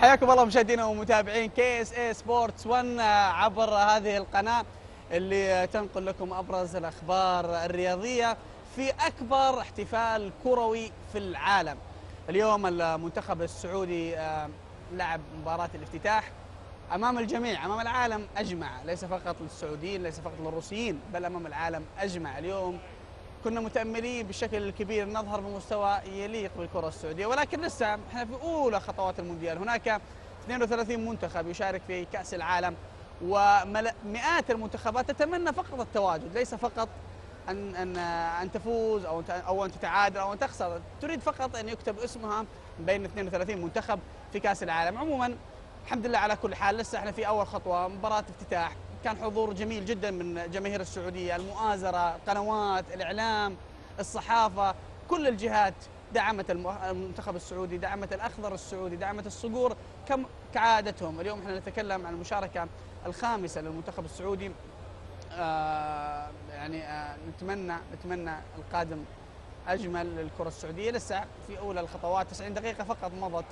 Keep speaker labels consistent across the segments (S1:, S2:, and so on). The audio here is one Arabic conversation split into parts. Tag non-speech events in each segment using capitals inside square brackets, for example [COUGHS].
S1: حياكم الله مشاهدينا ومتابعين KSA Sports 1 عبر هذه القناة اللي تنقل لكم أبرز الأخبار الرياضية في أكبر احتفال كروي في العالم. اليوم المنتخب السعودي آه، لعب مباراة الافتتاح أمام الجميع أمام العالم أجمع ليس فقط للسعوديين ليس فقط للروسيين بل أمام العالم أجمع اليوم كنا متأملين بشكل كبير نظهر بمستوى يليق بالكرة السعودية. ولكن لسه إحنا في أولى خطوات المونديال. هناك 32 منتخب يشارك في كأس العالم ومئات المنتخبات تتمنى فقط التواجد. ليس فقط ان ان أن تفوز أو أو أن تتعادل أو أن تخسر. تريد فقط أن يكتب اسمها بين 32 منتخب في كأس العالم. عموما الحمد لله على كل حال لسه إحنا في أول خطوة. مباراة افتتاح كان حضور جميل جدا من جماهير السعودية. المؤازرة القنوات الإعلام الصحافة كل الجهات دعمت المنتخب السعودي دعمت الأخضر السعودي دعمت الصقور كم كعادتهم. اليوم إحنا نتكلم عن المشاركة الخامسة للمنتخب السعودي. آه يعني آه نتمنى نتمنى القادم أجمل للكرة السعودية. لسه في أولى الخطوات 90 دقيقة فقط مضت.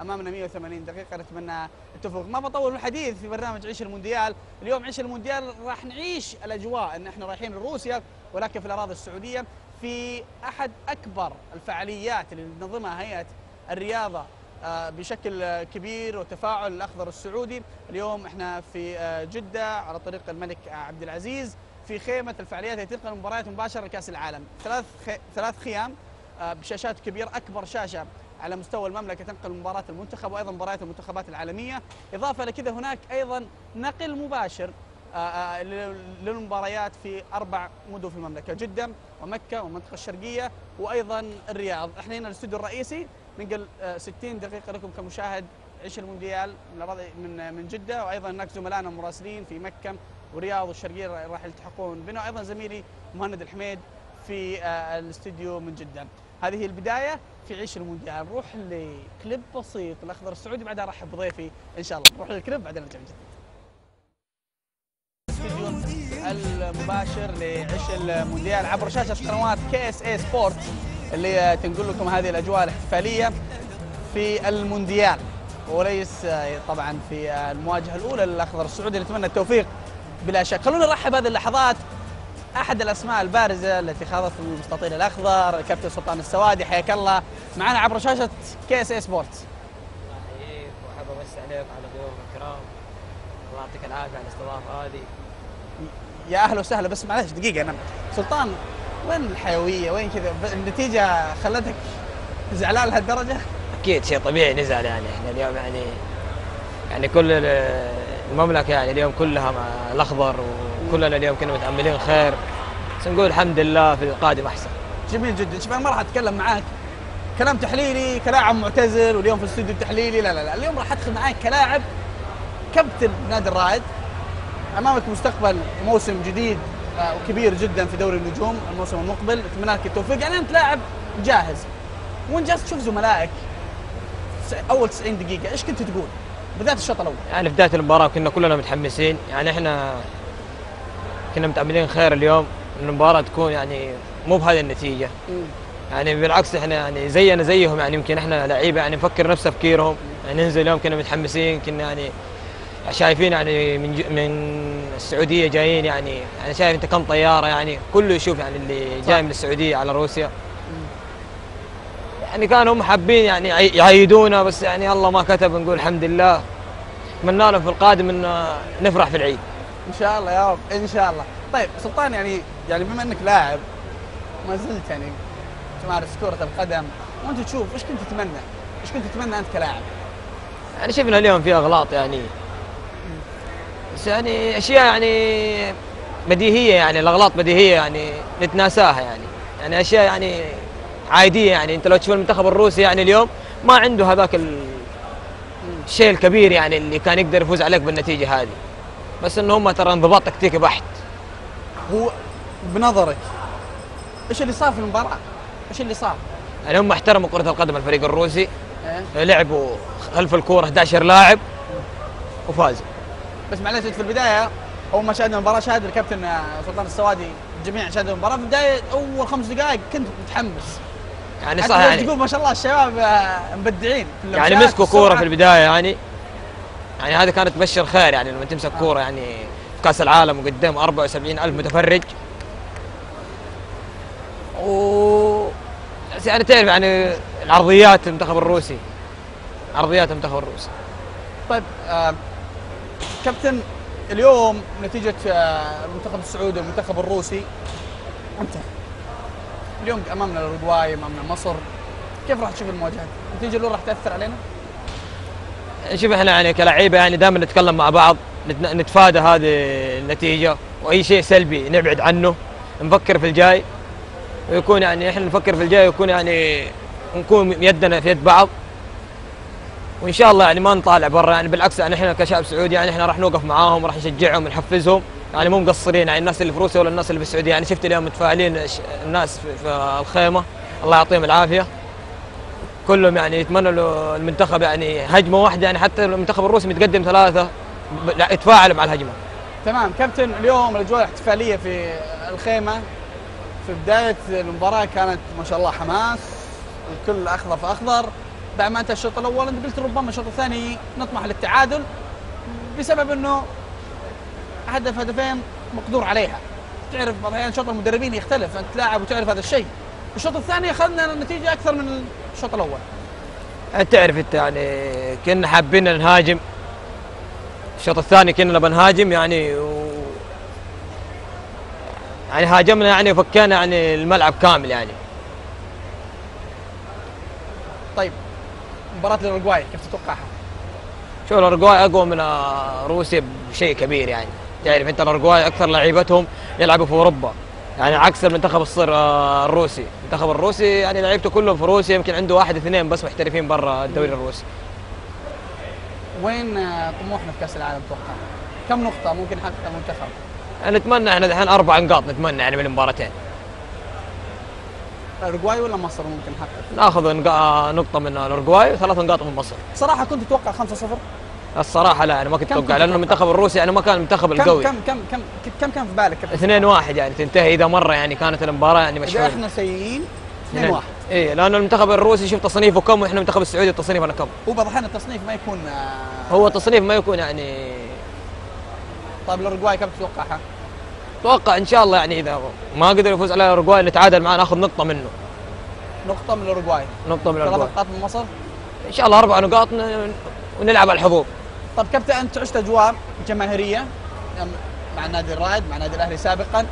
S1: أمامنا 180 دقيقة نتمنى التوفيق. ما بطول الحديث في برنامج عيش المونديال. اليوم عيش المونديال راح نعيش الأجواء إن إحنا رايحين لروسيا ولكن في الأراضي السعودية في أحد أكبر الفعاليات اللي تنظمها هيئة الرياضة بشكل كبير وتفاعل الأخضر السعودي. اليوم إحنا في جدة على طريق الملك عبد العزيز في خيمة الفعاليات التي تنقل مباريات مباشرة لكأس العالم. ثلاث خي... ثلاث خيام بشاشات كبيره أكبر شاشة على مستوى المملكة تنقل مباراة المنتخب وأيضا مباريات المنتخبات العالمية. إضافة لكذا هناك أيضا نقل مباشر للمباريات في أربع مدن في المملكة جدة ومكة والمنطقة الشرقية وأيضا الرياض. إحنا هنا الاستوديو الرئيسي ننقل 60 دقيقة لكم كمشاهد عيش المونديال من من جدة وأيضا هناك زملائنا المراسلين في مكة ورياض والشرقية راح يلتحقون بنا وأيضا زميلي مهند الحميد في الاستوديو من جدة. هذه البداية في عيش المونديال. نروح لكليب بسيط الأخضر السعودي بعدها ارحب بضيفي إن شاء الله. نروح للكليب بعدين نرجع من جديد المباشر لعيش المونديال عبر شاشة قنوات KSA Sport اللي تنقل لكم هذه الأجواء الاحتفالية في المونديال. وليس طبعا في المواجهة الأولى للأخضر السعودي. نتمنى التوفيق بلا شك. خلونا نرحب هذه اللحظات. أحد الأسماء البارزة التي خاضت في المستطيل الأخضر الكابتن سلطان السوادي حياك الله. معنا عبر شاشة KSA Sport
S2: احييك واحب امسي عليك وعلى ضيوفك الكرام الله يعطيك العافيه على الاستضافه هذه
S1: يا أهلا وسهلا بس معلش دقيقة أنا سلطان وين الحيوية؟ وين كذا؟ النتيجة خلتك زعلان لهالدرجة؟
S2: أكيد شيء طبيعي نزعل يعني. إحنا اليوم يعني يعني كل المملكة يعني اليوم كلها مع الأخضر وكلنا اليوم كنا متأملين خير. بس نقول الحمد لله في القادم أحسن.
S1: جميل جدا. شوف أنا ما راح أتكلم معاك. كلام تحليلي كلاعب معتزل واليوم في الاستوديو التحليلي لا لا لا. اليوم راح أدخل معاك كلاعب كابتن نادي الرائد. أمامك مستقبل موسم جديد وكبير جدا في دوري النجوم الموسم المقبل. أتمنى لك التوفيق. يعني أنت لاعب جاهز. وين جالس تشوف زملائك؟ أول 90 دقيقة إيش كنت تقول؟ بداية الشوط الأول.
S2: يعني في بداية المباراة كنا كلنا متحمسين. يعني إحنا كنا متأملين خير اليوم إن المباراة تكون يعني مو بهذه النتيجة. يعني بالعكس إحنا يعني زينا زيهم يعني يمكن إحنا لعيبة يعني نفكر نفس تفكيرهم يعني ننزل اليوم كنا متحمسين كنا يعني شايفين يعني من من السعودية جايين يعني يعني شايف أنت كم طيارة يعني. كله يشوف يعني اللي جاي من السعودية على روسيا. يعني كانوا هم حابين يعني يعيدونا بس يعني الله ما كتب نقول الحمد لله. اتمنى لهم في القادم إن نفرح في العيد.
S1: إن شاء الله يا رب إن شاء الله. طيب سلطان يعني يعني بما إنك لاعب ما زلت يعني تمارس كرة القدم وأنت تشوف إيش كنت تتمنى؟ إيش كنت تتمنى أنت كلاعب؟
S2: يعني شفنا اليوم في أغلاط يعني. بس يعني أشياء يعني بديهية يعني الأغلاط بديهية يعني نتناساها يعني. يعني أشياء يعني عادية يعني. أنت لو تشوف المنتخب الروسي يعني اليوم ما عنده هذاك الشيء الكبير يعني اللي كان يقدر يفوز عليك بالنتيجة هذه. بس انه هم ترى انضباط تكتيكي بحت
S1: هو بنظرك إيش اللي صار في المباراة؟ إيش اللي صار؟
S2: يعني هم احترموا كرة القدم الفريق الروسي إيه؟ لعبوا خلف الكورة 11 لاعب وفازوا
S1: بس معلش في البداية أول ما شاهدنا المباراة شاهد الكابتن سلطان السوادي الجميع شاهدوا المباراة في البداية أول خمس دقائق كنت متحمس
S2: يعني صح يعني
S1: تقول ما شاء الله الشباب آه، مبدعين
S2: يعني مسكوا
S1: كورة.
S2: في البداية يعني يعني هذا كانت تبشر خير يعني لما تمسك. كورة يعني في كأس العالم وقدام 74 ألف متفرج و يعني تعرف يعني العرضيات المنتخب الروسي عرضيات المنتخب الروسي
S1: طيب آه كابتن اليوم نتيجة آه، المنتخب السعودي والمنتخب الروسي أنت اليوم أمامنا الاوروغواي أمامنا مصر كيف راح تشوف المواجهات؟ النتيجة الأولى راح تأثر علينا؟
S2: شوف إحنا يعني كلاعيبة يعني دائما نتكلم مع بعض نت- نتفادى هذه النتيجة وأي شيء سلبي نبعد عنه نفكر في الجاي ويكون يعني إحنا نفكر في الجاي ويكون يعني نكون يدنا في يد بعض. وإن شاء الله يعني ما نطالع برا يعني بالعكس يعني إحنا كشعب سعودي يعني إحنا راح نوقف معاهم وراح نشجعهم ونحفزهم يعني مو مقصرين يعني الناس اللي في روسيا ولا الناس اللي في السعودية يعني شفت اليوم متفائلين الناس في الخيمة. الله يعطيهم العافية. كلهم يعني يتمنوا له المنتخب يعني هجمة واحدة يعني حتى المنتخب الروسي متقدم ثلاثة لا يتفاعلوا مع الهجمة.
S1: تمام. كابتن اليوم الأجواء الاحتفالية في الخيمة في بداية المباراة كانت ما شاء الله حماس الكل أخضر في اخضر بعد ما انتهى الشوط الأول انت قلت ربما الشوط الثاني نطمح للتعادل بسبب إنه هدف هدفين مقدور عليها. تعرف الأحيان شوط المدربين يختلف أنت لاعب وتعرف هذا الشيء. الشوط الثاني أخذنا النتيجة أكثر من الشوط الأول.
S2: أنت تعرف أنت يعني كنا حابين نهاجم. الشوط الثاني كنا بنهاجم يعني و... يعني هاجمنا يعني وفكينا يعني الملعب كامل يعني.
S1: طيب مباراة الاوروغواي كيف تتوقعها؟
S2: شوف الاورجواي أقوى من روسيا بشيء كبير يعني. تعرف أنت الاورجواي أكثر لعيبتهم يلعبوا في أوروبا. يعني عكس المنتخب الصر آه، الروسي المنتخب الروسي يعني لعيبته كلهم في روسيا يمكن عنده واحد اثنين بس محترفين برا الدوري الروسي
S1: وين آه، طموحنا في كأس العالم تتوقع؟ كم نقطة ممكن يحققها المنتخب؟
S2: يعني نتمنى إحنا الحين أربع نقاط نتمنى يعني من المباراتين
S1: الاوروغواي ولا مصر ممكن يحقق؟
S2: ناخذ نقطة من الأورجواي وثلاث نقاط من مصر
S1: صراحة كنت تتوقع 5-0
S2: الصراحة لا أنا ما كنت
S1: أتوقع
S2: لأنه المنتخب الروسي يعني ما كان المنتخب القوي.
S1: كم كم كم كم كان في بالك؟ كابتن؟
S2: 2 1 يعني تنتهي إذا مرة يعني كانت المباراة يعني
S1: إذا
S2: مشهورة.
S1: إحنا سيئين 2 1
S2: إيه لأنه المنتخب الروسي شوف تصنيفه كم وإحنا المنتخب السعودي تصنيفنا كم.
S1: وبعض الأحيان التصنيف ما يكون آه،
S2: هو التصنيف ما يكون يعني.
S1: طيب الأوروغواي كم تتوقعها؟
S2: أتوقع إن شاء الله يعني إذا ما قدر يفوز على الاورجواي نتعادل معاه ناخذ نقطة منه.
S1: نقطة من الأوروغواي.
S2: نقطة من
S1: ثلاث
S2: الاورجواي
S1: نقاط من مصر؟
S2: إن شاء الله أربع نقاط ونلعب على الحظوظ
S1: طيب كابتن أنت عشت أجواء جماهيرية يعني مع النادي الرائد مع النادي الأهلي سابقا.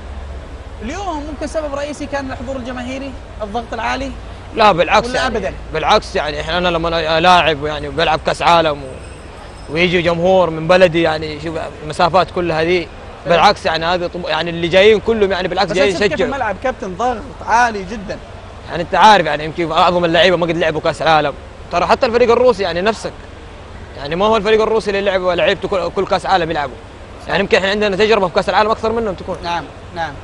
S1: اليوم ممكن سبب رئيسي كان الحضور الجماهيري الضغط العالي؟
S2: لا بالعكس
S1: ولا
S2: يعني
S1: أبداً؟
S2: بالعكس يعني إحنا أنا لما لاعب يعني بلعب كأس عالم و... ويجي جمهور من بلدي يعني شوف المسافات كلها هذه. بالعكس يعني هذا طب... يعني اللي جايين كلهم يعني بالعكس جايين يشجعوا
S1: الملعب كابتن؟ ضغط عالي جدا.
S2: يعني أنت عارف يعني يمكن أعظم اللعيبة ما قد لعبوا كأس عالم ترى حتى الفريق الروسي يعني نفسك. يعني ما هو الفريق الروسي اللي لعب لعيبته كل, كل كاس عالم يلعبوا يعني يمكن إحنا عندنا تجربة في كاس العالم أكثر منهم تكون.
S1: نعم نعم.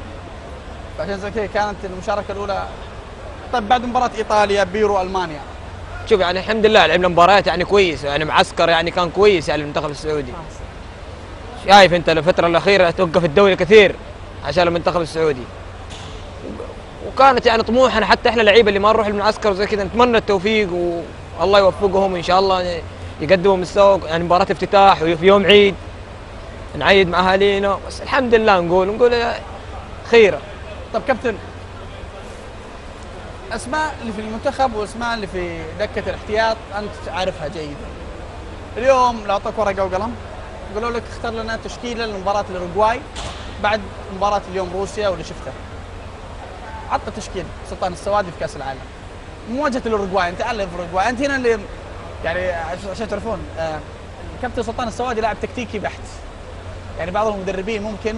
S1: فعشان زي كذا كانت المشاركة الاولى طيب بعد مباراة إيطاليا بيرو ألمانيا.
S2: شوف يعني الحمد لله لعبنا مباريات يعني كويس يعني معسكر يعني كان كويس يعني المنتخب السعودي. شايف أنت الفترة الأخيرة توقف الدوري كثير عشان المنتخب السعودي. وكانت يعني طموحنا حتى إحنا لعيبة اللي ما نروح المعسكر وزي كذا نتمنى التوفيق والله يوفقهم إن شاء الله. يقدموا مستوى يعني مباراة افتتاح وفي يوم عيد نعيد مع أهالينا. بس الحمد لله نقول نقول خيره
S1: طيب كابتن أسماء اللي في المنتخب وأسماء اللي في دكة الاحتياط أنت عارفها جيدا. اليوم لو اعطوك ورقة وقلم قالوا لك اختار لنا تشكيلة لمباراة الأوروغواي بعد مباراة اليوم روسيا واللي شفتها عطى تشكيل سلطان السوادي في كأس العالم. مواجهه الأوروغواي أنت ألف الاوروغواي أنت هنا اللي يعني عشان تعرفون آه، كابتن سلطان السوادي لاعب تكتيكي بحت. يعني بعض المدربين ممكن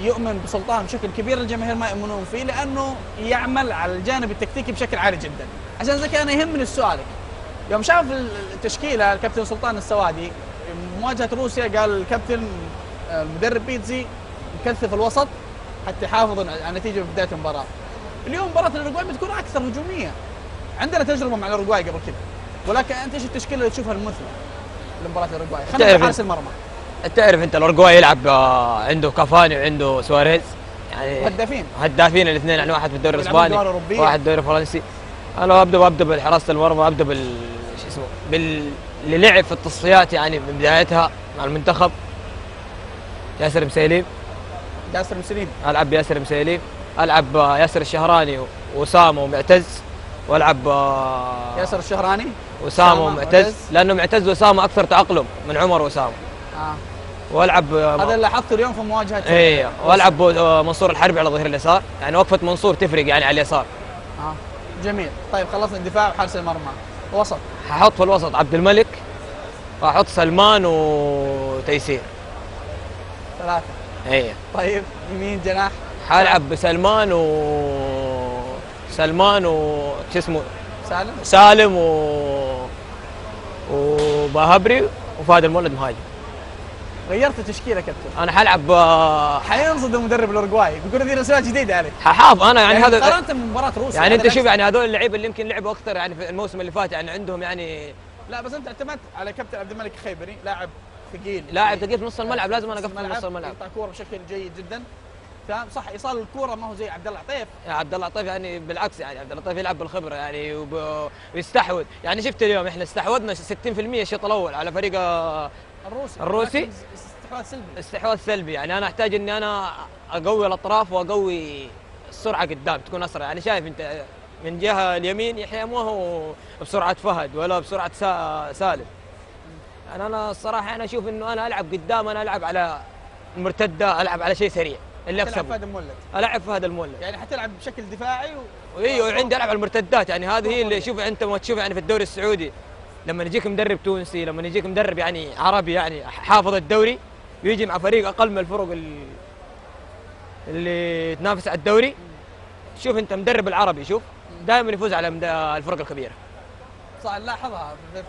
S1: يؤمن بسلطان بشكل كبير الجماهير ما يؤمنون فيه لأنه يعمل على الجانب التكتيكي بشكل عالي جدا. عشان زي كذا أنا يهمني سؤالك يوم شاف التشكيلة الكابتن سلطان السوادي مواجهة روسيا قال الكابتن آه، المدرب بيتزي مكثف الوسط حتى يحافظ على النتيجه في بداية المباراة. اليوم مباراة الأوروغواي بتكون أكثر هجومية. عندنا تجربة مع الأوروغواي قبل كده. ولكن أنت إيش التشكيلة اللي تشوفها المثلى لمباراة الأوروغواي. خلينا في حارس المرمى
S2: تعرف أنت الاورجواي يلعب آه، عنده كافاني وعنده سواريز. يعني
S1: هدافين.
S2: هدافين الاثنين يعني واحد في الدوري
S1: الإسباني.
S2: واحد الدوري الفرنسي. أنا ابدا ابدا بالحراسة المرمى ابدا بال شو اسمه بال اللي لعب في التصفيات يعني من بدايتها مع المنتخب. ياسر مسيليم
S1: ياسر مسلم
S2: ألعب بياسر مسيليم ألعب ياسر الشهراني واسامه ومعتز وألعب آه،
S1: ياسر الشهراني. أسامة
S2: ومعتز. لأنه معتز وأسامة أكثر تأقلم من عمر واسامه
S1: آه.
S2: وألعب
S1: هذا
S2: آه،
S1: اللي لاحظته اليوم في مواجهة
S2: اي وألعب آه، منصور الحربي على ظهير اليسار. يعني وقفة منصور تفرق يعني على اليسار.
S1: آه. جميل. طيب خلصنا الدفاع وحارس المرمى. وسط.
S2: ححط في الوسط عبد الملك وأحط سلمان وتيسير.
S1: ثلاثة.
S2: اي
S1: طيب يمين جناح.
S2: حلعب بسلمان و سلمان و شو اسمه؟
S1: سالم.
S2: سالم و وباهبري وفهد المولد مهاجم.
S1: غيرت التشكيلة كابتن.
S2: أنا حلعب آه،
S1: حينصد المدرب الاورجواي بيقول هذه رسالة جديده عليك
S2: ححاف أنا يعني هذا
S1: قارنت بمباراة روسيا.
S2: يعني أنت شوف يعني هذول اللعيبة اللي يمكن لعبوا أكثر يعني في الموسم اللي فات يعني عندهم يعني
S1: لا بس أنت اعتمدت على كابتن عبد الملك الخيبري لاعب ثقيل.
S2: لاعب ثقيل في نص الملعب لازم أنا اقف في نص الملعب.
S1: يقطع كورة بشكل جيد جدا. فاهم؟ صح إيصال الكورة ما هو زي عبد الله عطيف.
S2: عبد الله عطيف يعني بالعكس يعني عبد الله عطيف يلعب بالخبرة يعني وب... ويستحوذ. يعني شفت اليوم إحنا استحوذنا 60% الشوط الأول على فريق آه،
S1: الروسي.
S2: الروسي؟
S1: استحواذ سلبي.
S2: استحواذ سلبي. يعني أنا أحتاج إني أنا أقوي الأطراف وأقوي السرعة قدام تكون أسرع. يعني شايف أنت من جهة اليمين يحيى مو هو بسرعة فهد ولا بسرعة سا... سالم. يعني أنا الصراحة أنا أشوف إنه أنا ألعب قدام أنا ألعب على المرتده ألعب على شيء سريع. اللي اكسبه
S1: فهد المولد.
S2: ألعب فهد المولد.
S1: يعني حتلعب بشكل دفاعي و...
S2: إيوه وعندي ألعب على المرتدات. يعني هذه هي اللي شوف أنت ما تشوف يعني في الدوري السعودي. لما يجيك مدرب تونسي لما يجيك مدرب يعني عربي يعني حافظ الدوري ويجي مع فريق أقل من الفرق اللي اللي تنافس على الدوري. شوف أنت مدرب العربي شوف. دائما يفوز على الفرق الكبيرة.
S1: صح نلاحظها في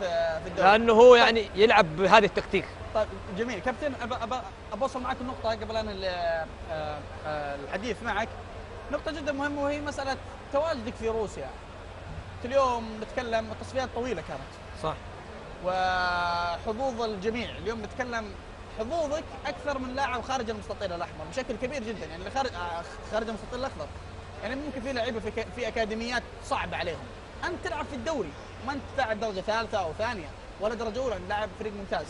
S1: الدوري.
S2: لأنه هو يعني يلعب بهذا التكتيك.
S1: طيب جميل. كابتن أبوصل معك النقطة قبل ال- آه، آه، الحديث معك. نقطة جدا مهمة وهي مسألة تواجدك في روسيا. اليوم نتكلم التصفيات طويلة كانت.
S2: صح.
S1: وحظوظ الجميع. اليوم نتكلم حظوظك أكثر من لاعب خارج المستطيل الأحمر بشكل كبير جدا. يعني خارج آه، خارج المستطيل الأخضر. يعني ممكن في لعيبة في, ك- في أكاديميات صعبة عليهم. أنت تلعب في الدوري. ما أنت تلعب درجة ثالثة أو ثانية ولا درجة أولى لاعب فريق ممتاز.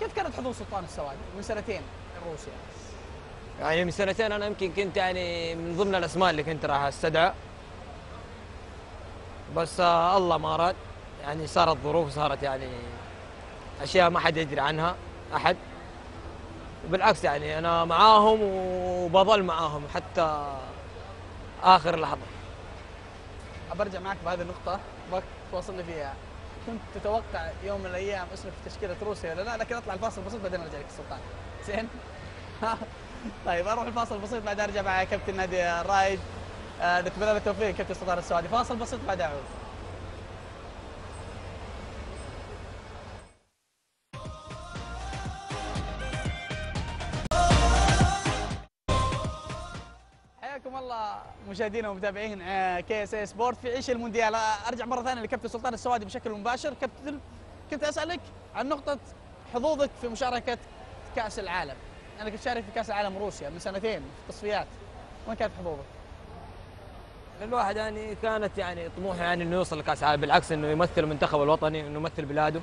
S1: كيف كانت حضور سلطان السوادي من سنتين في روسيا؟
S2: يعني من سنتين أنا يمكن كنت يعني من ضمن الأسماء اللي كنت راح أستدعى. بس آه الله ما أراد. يعني صارت ظروف صارت يعني أشياء ما حد يدري عنها أحد. وبالعكس يعني أنا معاهم وبظل معاهم حتى آخر لحظة.
S1: برجع معك بهذه النقطة. وقت توصلني فيها. كنت تتوقع يوم من الأيام اسمك في تشكيلة روسيا ولا لا لكن أطلع الفاصل بسيط بعدين أرجع لك السلطان زين؟ [LAUGHS] طيب أروح الفاصل بسيط بعدين أرجع مع كابتن نادي الرائد آه، نتمنى له التوفيق كابتن سلطان السوادي. فاصل بسيط بعدين أعود. حياكم الله مشاهدينا ومتابعين KSA Sport في عيش المونديال. آه، أرجع مرة ثانية لكابتن سلطان السوادي بشكل مباشر. كابتن كنت اسالك عن نقطة حظوظك في مشاركة كأس العالم. أنا كنت شارك في كأس العالم روسيا من سنتين في التصفيات. وين كانت حظوظك؟
S2: الواحد يعني كانت يعني طموحه يعني إنه يوصل لكأس العالم بالعكس إنه يمثل المنتخب الوطني إنه يمثل بلاده.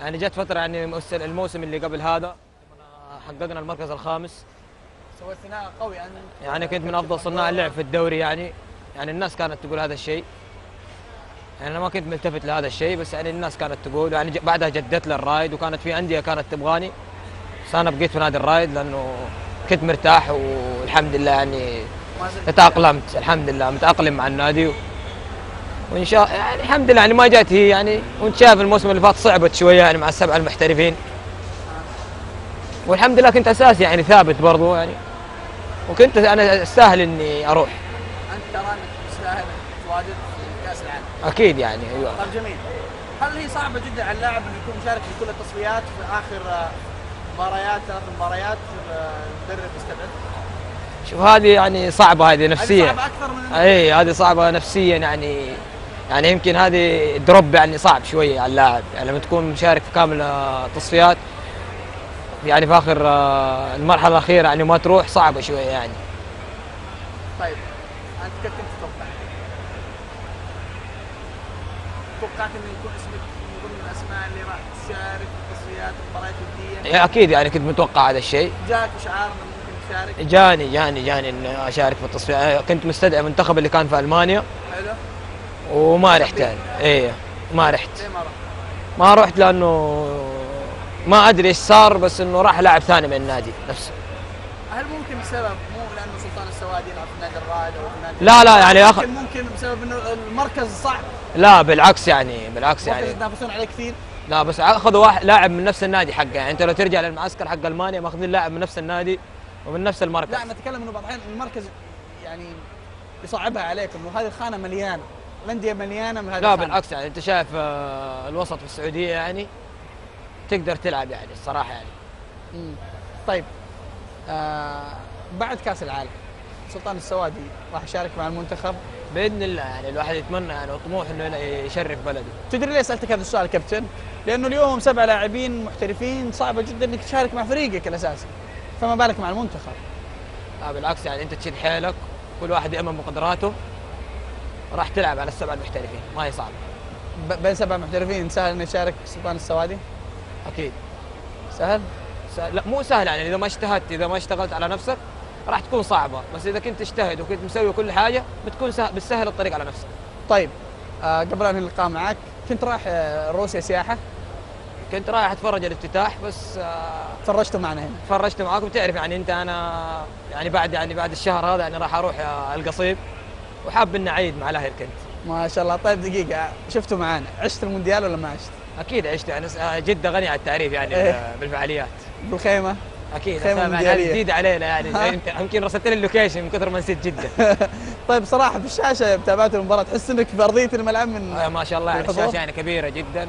S2: يعني جت فترة يعني الموس- الموسم اللي قبل هذا حققنا المركز الخامس.
S1: ثناء قوي. أنت
S2: يعني كنت من أفضل صناع اللعب في الدوري يعني. يعني الناس كانت تقول هذا الشيء. يعني أنا ما كنت ملتفت لهذا الشيء بس يعني الناس كانت تقول يعني بعدها جددت للرايد وكانت في أندية كانت تبغاني. بس أنا بقيت في نادي الرايد لأنه كنت مرتاح والحمد لله يعني تأقلمت الحمد لله. متأقلم مع النادي و... وإن شاء يعني الحمد لله. يعني ما جات هي يعني وأنت شايف الموسم اللي فات صعبت شوية يعني مع السبعة المحترفين. والحمد لله كنت أساسي يعني ثابت برضو يعني. وكنت أنا أستاهل إني أروح.
S1: أنت ترى إنك تستاهل تواجد في كأس العالم.
S2: أكيد يعني أيوة.
S1: طيب جميل. هل هي صعبة جدا على اللاعب إنه يكون مشارك في كل التصفيات في آخر مباريات ثلاث مباريات المدرب يستبعد؟
S2: شوف هذه يعني صعبة هذه
S1: هذه
S2: نفسيا
S1: صعبة أكثر من
S2: اي هذه صعبة نفسيا يعني يعني يمكن هذه دروب يعني صعب شوية على اللاعب. يعني لما تكون مشارك في كامل التصفيات يعني في آخر آه، المرحلة الأخيرة يعني ما تروح صعبة شوية يعني.
S1: طيب أنت كيف كنت تتوقع؟ توقعت إنه يكون اسمك من ضمن الأسماء اللي راح تشارك في تصفيات المباريات الوديه
S2: يعني أكيد يعني كنت متوقع هذا الشيء.
S1: جاك اشعار إنه ممكن تشارك؟
S2: جاني جاني جاني ان أشارك في التصفيات كنت مستدعي المنتخب اللي كان في ألمانيا.
S1: حلو.
S2: وما رحت يعني. إيه ما رحت.
S1: ليه ما رحت؟
S2: ما رحت لأنه ما أدري إيش صار بس إنه راح لاعب ثاني من النادي نفسه.
S1: هل ممكن بسبب مو لأنه سلطان السوادي يلعب في نادي الرائد أو في نادي
S2: لا لا يعني اخ
S1: ممكن ممكن بسبب إنه المركز صعب؟
S2: لا بالعكس يعني بالعكس يعني.
S1: يتنافسون عليه كثير؟
S2: لا بس أخذوا واحد لاعب من نفس النادي حقه. يعني أنت لو ترجع للمعسكر حق ألمانيا ماخذين لاعب من نفس النادي ومن نفس المركز.
S1: لا أنا أتكلم إنه بعض الاحيان المركز يعني يصعبها عليك انه هذه الخانة مليانة. الأندية مليانة من هذه
S2: لا
S1: الخانة.
S2: بالعكس يعني أنت شايف آه، الوسط في السعودية يعني تقدر تلعب يعني الصراحة يعني
S1: مم. طيب آه بعد كأس العالم سلطان السوادي راح يشارك مع المنتخب
S2: بإذن الله يعني الواحد يتمنى يعني وطموح إنه يشرف بلده
S1: تدري ليه سألتك هذا السؤال كابتن؟ لأنه اليوم سبع لاعبين محترفين صعبة جدا إنك تشارك مع فريقك الأساسي فما بالك مع المنتخب
S2: لا بالعكس يعني أنت تشد حيلك كل واحد يأمن بقدراته راح تلعب على السبعه المحترفين ما هي
S1: صعبة بين سبع محترفين سهل إنه يشارك سلطان السوادي؟
S2: أكيد.
S1: سهل؟
S2: سهل. لا مو سهل يعني. إذا ما اجتهدت إذا ما اشتغلت على نفسك راح تكون صعبة. بس إذا كنت تجتهد وكنت مسوي كل حاجة بتكون سهل بتسهل الطريق على نفسك.
S1: طيب. آه قبل أن اللقاء معك كنت رايح آه روسيا سياحة؟
S2: كنت رايح أتفرج الافتتاح بس آه،
S1: تفرجتوا معنا هنا؟
S2: فرجت معاكم. تعرف يعني أنت أنا يعني بعد يعني بعد الشهر هذا يعني راح أروح آه، القصيم وحاب إني أعيد مع الأهل كنت.
S1: ما شاء الله. طيب دقيقة. شفتوا معانا؟ عشت المونديال ولا ما عشت؟
S2: أكيد عشت يعني جدة غنية عن التعريف يعني
S1: إيه.
S2: بال- بالفعاليات.
S1: بالخيمة.
S2: أكيد يعني. هذه جديدة علينا يعني يمكن رسلت لي اللوكيشن من كثر ما نسيت جدة. [LAUGHS]
S1: طيب صراحة في الشاشة تابعت المباراة تحس إنك في أرضية الملعب من
S2: آه، ما شاء الله. يعني؟ الشاشة يعني كبيرة جدا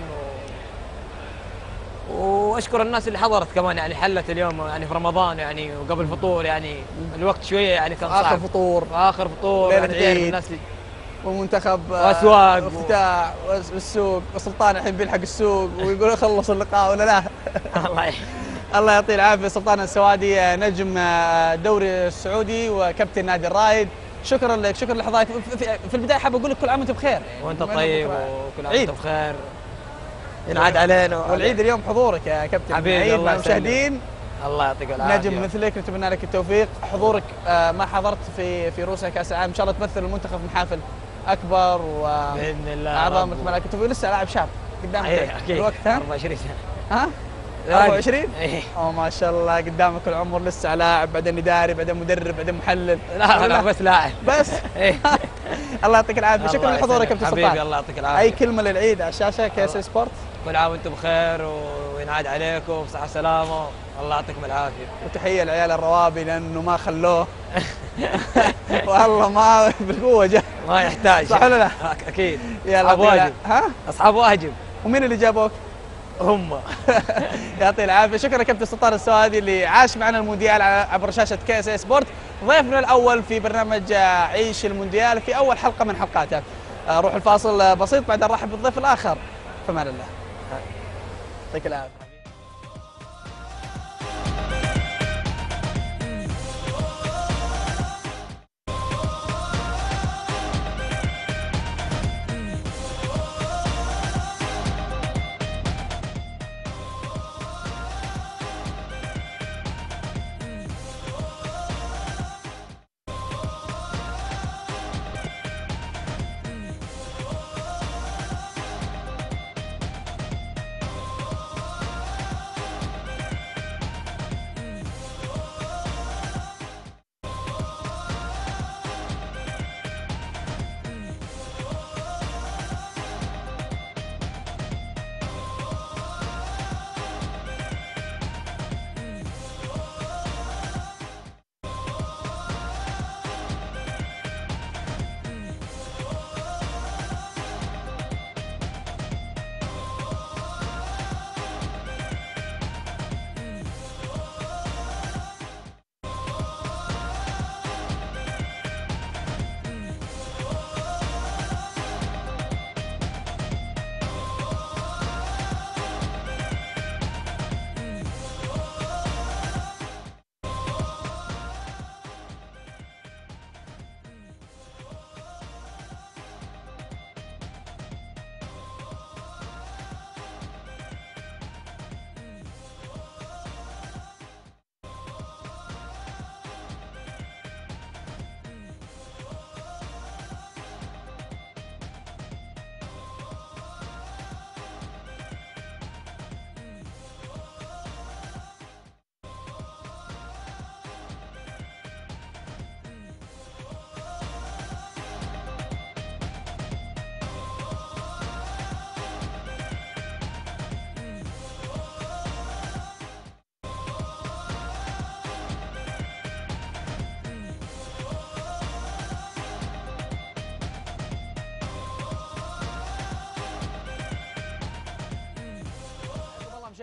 S2: و... وأشكر الناس اللي حضرت كمان يعني حلت اليوم يعني في رمضان يعني وقبل فطور يعني. الوقت شوية يعني كان
S1: آخر
S2: صعب.
S1: فطور.
S2: آخر فطور يعني. الناس
S1: ومنتخب آه،
S2: وأسواق. و-
S1: وافتتاح والسوق وسلطان الحين بيلحق السوق ويقول خلص اللقاء ولا لا؟
S2: الله [LAUGHS]
S1: الله يعطيه العافية سلطان السوادي آه، نجم آه، الدوري السعودي وكابتن نادي الرائد. شكرا لك شكرا لحضرتك في- البداية حاب أقول لك كل عام وأنت بخير. وأنت
S2: طيب وكل عام. وأنت بخير. ينعاد علينا
S1: والعيد اليوم حضورك يا كابتن.
S2: حبيبي، الله.
S1: المشاهدين.
S2: الله يعطيك العافية.
S1: نجم مثلك نتمنى لك التوفيق. حضورك آه، ما حضرت في في روسيا كأس العالم. إن شاء الله تمثل المنتخب في محافل أكبر و
S2: بإذن الله
S1: أعظم التوفيق لسه لاعب شاب قدامك
S2: إيه أكيد
S1: الوقت ها؟
S2: 24 سنة.
S1: ها؟ 24
S2: إيه.
S1: أوه ما شاء الله قدامك العمر لسه لاعب بعدين إداري بعدين مدرب بعدين محلل.
S2: لا أنا بس لاعب.
S1: بس؟
S2: إيه. [LAUGHS]
S1: الله يعطيك العافية. شكرا لحضورك يا
S2: حبيبي الله يعطيك العافية.
S1: أي كلمة للعيد على الشاشة KSA Sport؟
S2: كل عام وأنتم بخير وينعاد عليكم بصحة وسلامة. الله يعطيكم العافية.
S1: وتحية لعيال الروابي لأنه ما خلوه. [LAUGHS] والله ما بالقوة جاء.
S2: ما يحتاج.
S1: صح ولا لا؟
S2: أكيد.
S1: يلا يعطيه
S2: واجب.
S1: ها؟
S2: أصحاب واجب.
S1: ومين اللي جابوك؟
S2: هم. [LAUGHS]
S1: يعطيه العافية. شكرا كابتن سلطان السوادي اللي عاش معنا المونديال عبر شاشة KSA Sport ضيفنا الأول في برنامج عيش المونديال في أول حلقة من حلقاته. آه، روح الفاصل آه، بسيط. بعد نرحب بالضيف الآخر. فمان الله. يعطيك العافية.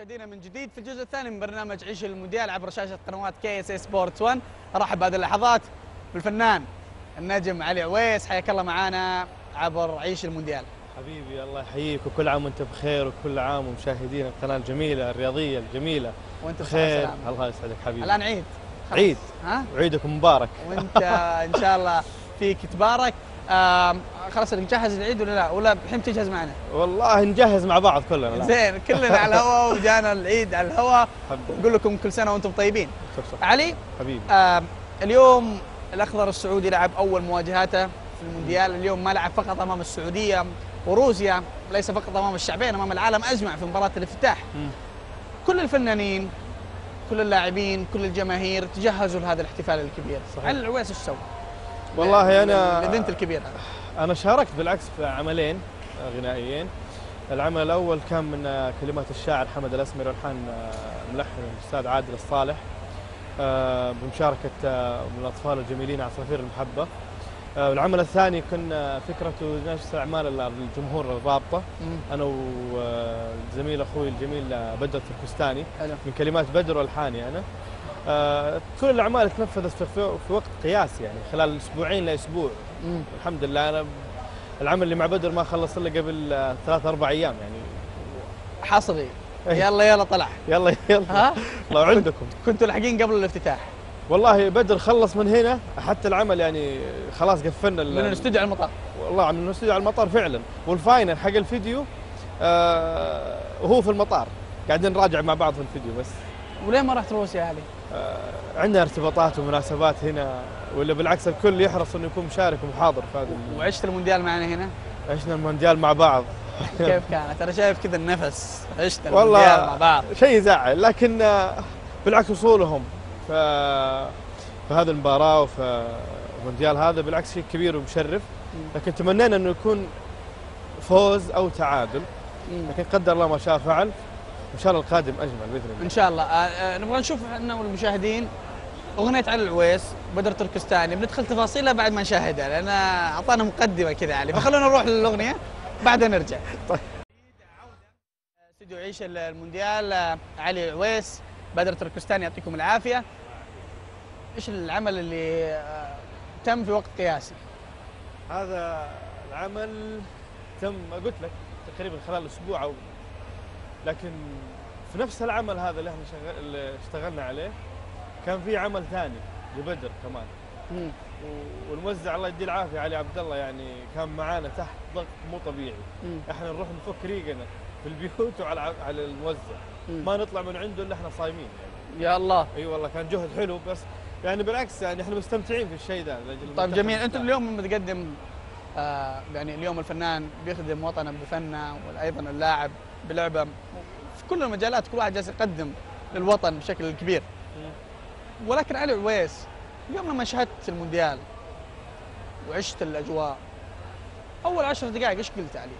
S1: مشاهدينا من جديد في الجزء الثاني من برنامج عيش المونديال عبر شاشة قنوات KSA Sports 1 أرحب بهذه اللحظات بالفنان النجم علي عويس. حياك الله معانا عبر عيش المونديال.
S3: حبيبي الله يحييك وكل عام وأنت بخير وكل عام ومشاهدين القناه الجميلة الرياضية
S1: الجميلة. وأنت
S3: بخير. الله يسعدك حبيبي.
S1: الآن عيد. خلاص.
S3: عيد.
S1: ها؟
S3: وعيدكم مبارك.
S1: وأنت إن شاء الله فيك تبارك. خلاص نجهز العيد ولا لا؟ ولا الحين تجهز معنا؟
S3: والله نجهز مع بعض كلنا لا.
S1: زين كلنا على الهواء [LAUGHS] وجانا العيد على الهواء نقول لكم كل سنة وأنتم طيبين.
S3: شوف شوف
S1: علي
S3: حبيبي.
S1: آم، اليوم الأخضر السعودي لعب أول مواجهاته في المونديال. اليوم ما لعب فقط أمام السعودية وروسيا ليس فقط أمام الشعبين أمام العالم. أجمع في مباراة الافتتاح. كل الفنانين كل اللاعبين كل الجماهير تجهزوا لهذا الاحتفال الكبير.
S3: صحيح.
S1: علي العويس إيش سوى؟
S3: والله أنا
S1: البنت الكبيره
S3: أنا شاركت بالعكس في عملين غنائيين. العمل الأول كان من كلمات الشاعر حمد الأسمري والحان ملحن الأستاذ عادل الصالح آه، بمشاركة آه، من الأطفال الجميلين عصافير المحبة. آه، والعمل الثاني كنا فكرته نفس أعمال الجمهور الرابطه. أنا والزميل أخوي الجميل آه، بدر التركستاني. من كلمات بدر والحاني أنا. آه، كل الأعمال تنفذت في وقت قياسي يعني خلال أسبوعين لأسبوع.
S1: مم.
S3: الحمد لله أنا العمل اللي مع بدر ما خلص إلا قبل آه، ثلاث أربع أيام يعني.
S1: حصري
S3: إيه.
S1: يلا يلا طلع.
S3: يلا يلا.
S1: ها؟
S3: الله عندكم
S1: كنتوا لاحقين قبل الافتتاح.
S3: والله بدر خلص من هنا حتى العمل يعني خلاص قفلنا
S1: من الاستوديو على المطار.
S3: والله من الاستوديو على المطار فعلا. والفاينل حق الفيديو آه وهو في المطار. قاعدين نراجع مع بعض في الفيديو بس.
S1: وليه ما رحت روسيا يا علي؟
S3: آه عندنا ارتباطات ومناسبات هنا. ولا بالعكس الكل يحرص إنه يكون مشارك ومحاضر في هذا
S1: وعشت المونديال معنا هنا؟
S3: عشنا المونديال مع بعض. [LAUGHS]
S1: كيف كانت؟ أنا شايف كذا النفس. عشت
S3: والله
S1: المونديال مع بعض.
S3: شيء يزعل لكن بالعكس وصولهم. ف في هذه المباراة وفي المونديال هذا بالعكس شيء كبير ومشرف. لكن تمنينا إنه يكون فوز أو تعادل. لكن قدر الله ما شاء فعل. وان شاء الله القادم أجمل بإذن الله.
S1: إن شاء الله. آه، آه، نبغى نشوف إحنا والمشاهدين اغنيه علي العويس بدر تركستاني. بندخل تفاصيلها بعد ما نشاهدها لأن أعطانا مقدمة كذا علي فخلونا نروح للأغنية بعدها نرجع.
S3: طيب.
S1: استوديو عيش المونديال علي العويس بدر تركستاني يعطيكم العافية. إيش العمل اللي آه، تم في وقت قياسي؟
S3: هذا العمل تم قلت لك تقريبا خلال أسبوع أو لكن في نفس العمل هذا اللي إحنا شغل... اللي اشتغلنا عليه كان في عمل ثاني لبدر كمان.
S1: مم.
S3: و- والموزع الله يديه العافية علي عبد الله يعني كان معانا تحت ضغط مو طبيعي.
S1: مم.
S3: إحنا نروح نفك ريقنا في البيوت وعلى على الموزع.
S1: مم.
S3: ما نطلع من عنده إلا إحنا صايمين يعني.
S1: يا الله.
S3: إي والله كان جهد حلو بس يعني بالعكس يعني إحنا مستمتعين في الشيء ذا لأجل
S1: طيب جميل. أنتم
S3: بتاعنا.
S1: اليوم لما تقدم آه يعني اليوم الفنان بيخدم وطنه بفنه وأيضا اللاعب بلعبه. في كل المجالات كل واحد جالس يقدم للوطن بشكل كبير. ولكن علي عويس اليوم لما شاهدت المونديال وعشت الأجواء أول عشر دقائق إيش قلت علي؟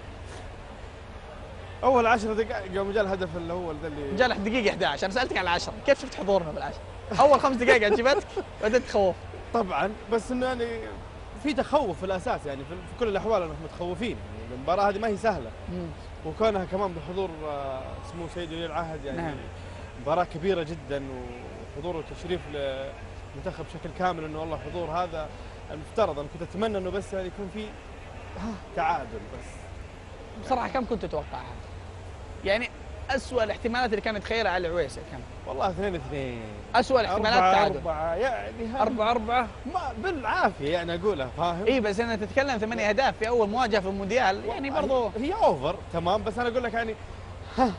S3: أول عشر دقائق يوم جاء الهدف هو ذا اللي
S1: جاء دقيقة 11 أنا سألتك على العشرة كيف شفت حضورنا بالعشرة؟ أول خمس دقائق عجبتك [LAUGHS] بدأت تخوف
S3: طبعا بس إنه يعني في تخوف في الأساس يعني في كل الأحوال إنهم متخوفين يعني المباراة هذه ما هي سهلة وكونها كمان بحضور آه، سمو سيدي ولي العهد يعني
S1: نعم.
S3: مباراة كبيرة جدا وحضور وتشريف للمنتخب بشكل كامل إنه والله حضور هذا المفترض أنا كنت أتمنى إنه بس يعني يكون في تعادل بس
S1: بصراحة كم كنت تتوقعها؟ يعني اسوء الاحتمالات اللي كانت تخيلها علي عويس كم؟
S3: والله اثنين اثنين
S1: اسوء الاحتمالات
S3: أربعة
S1: تعادل
S3: أربعة يعني
S1: أربعة أربعة
S3: ما بالعافية يعني أقولها فاهم؟
S1: اي بس انت تتكلم ثمانية أهداف في أول مواجهة في المونديال يعني برضو
S3: هي هي أوفر تمام بس أنا أقول لك يعني ها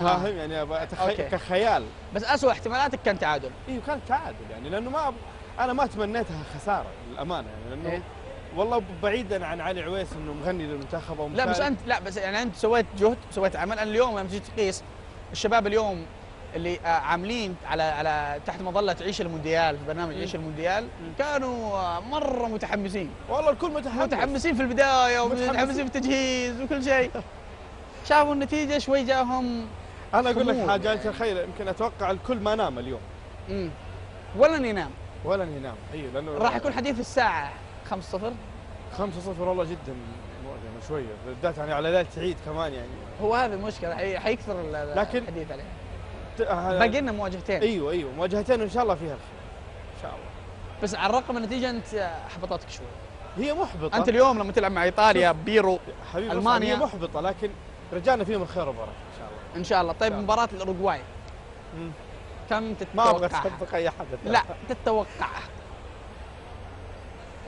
S3: فاهم؟ يعني أبغى
S1: أوكي.
S3: أتخي... كخيال.
S1: بس اسوء احتمالاتك كان تعادل.
S3: أيوه كان تعادل يعني لأنه ما أنا ما تمنيتها خسارة للأمانة يعني لأنه
S1: إيه؟
S3: والله بعيدا عن علي عويس إنه مغني للمنتخب أو
S1: لا بس. انت لا بس يعني أنت سويت جهد سويت عمل. أنا اليوم لما تجي تقيس الشباب اليوم اللي آه، عاملين على على تحت مظلة عيش المونديال في برنامج عيش المونديال كانوا آه، مرة متحمسين.
S3: والله الكل متحمس.
S1: متحمسين في البداية
S3: متحمسين.
S1: ومتحمسين في التجهيز وكل شيء. شافوا النتيجة شوي جاهم
S3: أنا أقول لك
S1: حاجة.
S3: أنت تخيل يمكن أتوقع الكل ما نام اليوم.
S1: مم. ولن ينام
S3: ولا ينام إي لأنه
S1: راح يكون حديث الساعة 5 0
S3: 5 0 والله جدا مؤلم شوية. بالذات يعني على ليلة عيد كمان يعني.
S1: هو هذه المشكلة حي- حيكثر
S3: لكن-
S1: الحديث عليها باقي لنا مواجهتين.
S3: إيوه إيوه مواجهتين وإن شاء الله فيها الخير. إن شاء الله.
S1: بس على الرقم النتيجة أنت أحبطتك شوي.
S3: هي محبطة.
S1: أنت اليوم لما تلعب مع إيطاليا بيرو
S3: حبيبي.
S1: ألمانيا.
S3: هي محبطة لكن رجعنا فيهم الخير وبركة. إن شاء الله.
S1: طيب
S3: شاء الله.
S1: مباراة
S3: الأوروغواي.
S1: كم
S3: ما أبغى
S1: تتوقع؟
S3: اصدق أي حدث
S1: لا تتوقع.